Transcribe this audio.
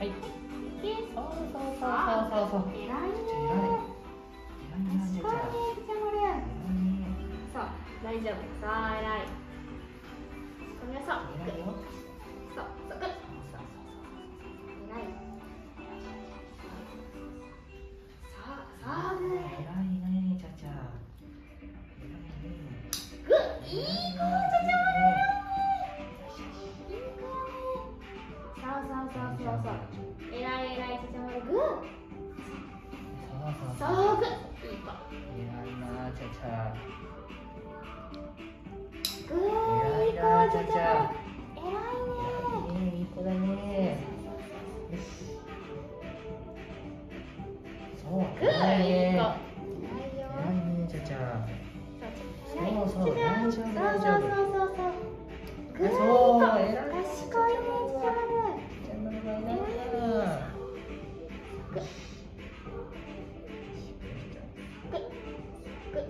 はい。そうそうそうそうそうそう。偉いね。確めっちゃこれ。そう、大丈夫。さあ、偉い。それさ、偉いよ。そう、そこ。偉い。いね、ちゃ。そう。そう。そう。そう。そう。偉い偉いちゃちゃまるグーそう。グいい子偉いなちゃちゃグーいい子ちゃちゃ偉い偉いねいい子だねよしそう。グーいい子偉いねちゃちゃそう。そう。そう。大丈夫そう。大丈夫そう。グ